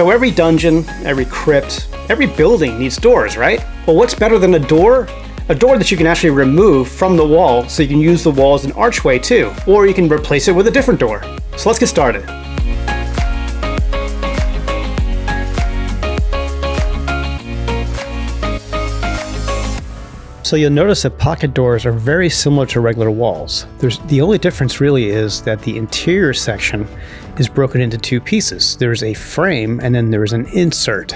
So every dungeon, every crypt, every building needs doors, right? Well, what's better than a door? A door that you can actually remove from the wall so you can use the wall as an archway too, or you can replace it with a different door. So let's get started. So you'll notice that pocket doors are very similar to regular walls. There's, the only difference really is that the interior section is broken into two pieces. There's a frame and then there's an insert.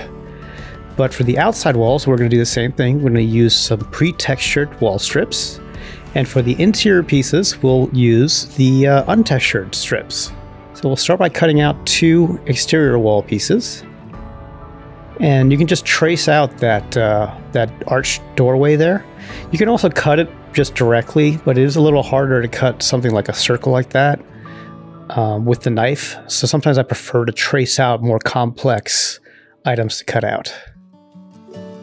But for the outside walls, we're going to do the same thing. We're going to use some pre-textured wall strips. And for the interior pieces, we'll use the uh, untextured strips. So we'll start by cutting out two exterior wall pieces. And you can just trace out that, uh, that arched doorway there. You can also cut it just directly, but it is a little harder to cut something like a circle like that um, with the knife. So sometimes I prefer to trace out more complex items to cut out.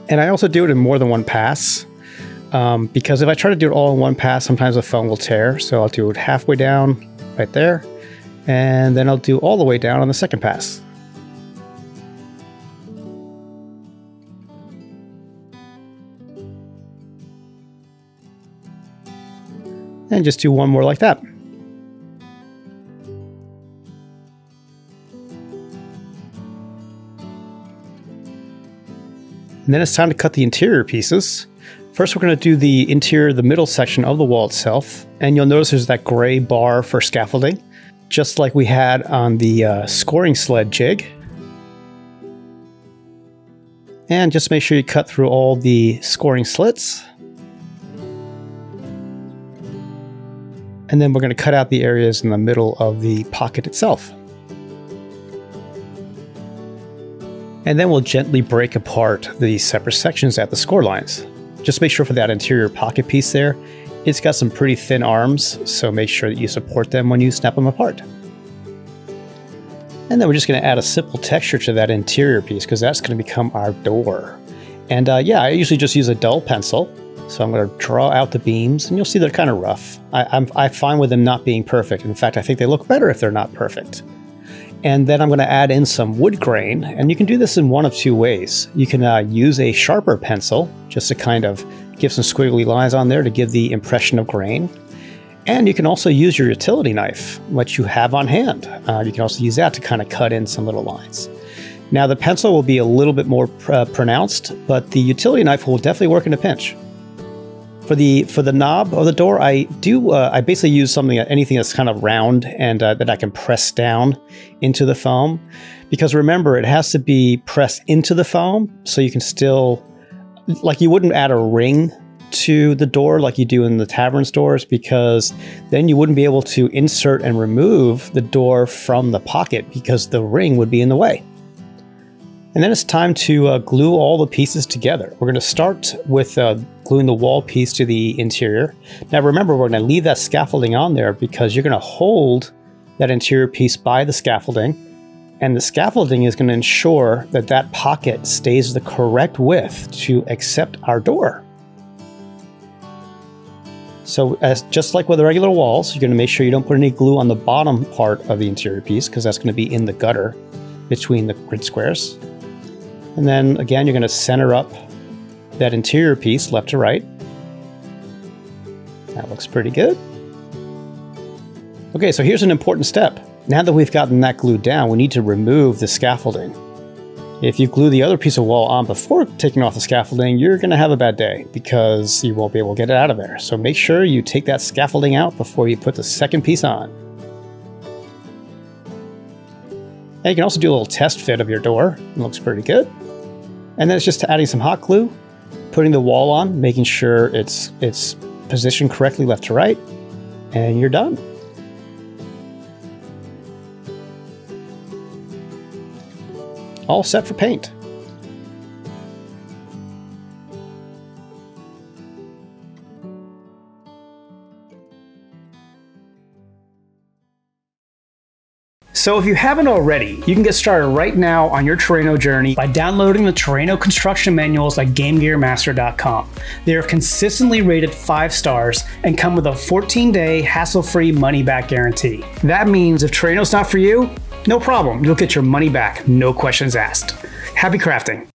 And I also do it in more than one pass. Um, because if I try to do it all in one pass, sometimes the phone will tear. So I'll do it halfway down right there. And then I'll do all the way down on the second pass. And just do one more like that. And then it's time to cut the interior pieces. First, we're going to do the interior, the middle section of the wall itself. And you'll notice there's that gray bar for scaffolding, just like we had on the uh, scoring sled jig. And just make sure you cut through all the scoring slits. And then we're going to cut out the areas in the middle of the pocket itself. And then we'll gently break apart the separate sections at the score lines. Just make sure for that interior pocket piece there, it's got some pretty thin arms, so make sure that you support them when you snap them apart. And then we're just going to add a simple texture to that interior piece because that's going to become our door. And uh, yeah, I usually just use a dull pencil. So I'm going to draw out the beams and you'll see they're kind of rough. I, I'm, I'm fine with them not being perfect. In fact, I think they look better if they're not perfect. And then I'm going to add in some wood grain, and you can do this in one of two ways. You can uh, use a sharper pencil just to kind of give some squiggly lines on there to give the impression of grain. And you can also use your utility knife, which you have on hand. Uh, you can also use that to kind of cut in some little lines. Now the pencil will be a little bit more pr uh, pronounced, but the utility knife will definitely work in a pinch. For the for the knob of the door, I do uh, I basically use something anything that's kind of round and uh, that I can press down into the foam, because remember it has to be pressed into the foam so you can still like you wouldn't add a ring to the door like you do in the tavern stores because then you wouldn't be able to insert and remove the door from the pocket because the ring would be in the way. And then it's time to uh, glue all the pieces together. We're going to start with uh, gluing the wall piece to the interior. Now remember, we're going to leave that scaffolding on there because you're going to hold that interior piece by the scaffolding. And the scaffolding is going to ensure that that pocket stays the correct width to accept our door. So as just like with the regular walls, you're going to make sure you don't put any glue on the bottom part of the interior piece because that's going to be in the gutter between the grid squares. And then again, you're going to center up that interior piece left to right. That looks pretty good. Okay, so here's an important step. Now that we've gotten that glued down, we need to remove the scaffolding. If you glue the other piece of wall on before taking off the scaffolding, you're going to have a bad day because you won't be able to get it out of there. So make sure you take that scaffolding out before you put the second piece on. And you can also do a little test fit of your door. It looks pretty good. And then it's just adding some hot glue, putting the wall on, making sure it's it's positioned correctly left to right, and you're done. All set for paint. So if you haven't already, you can get started right now on your Terraino journey by downloading the Terraino construction manuals at GameGearMaster.com. They are consistently rated 5 stars and come with a 14-day hassle-free money-back guarantee. That means if Terraino's not for you, No problem, you'll get your money back, no questions asked. Happy crafting!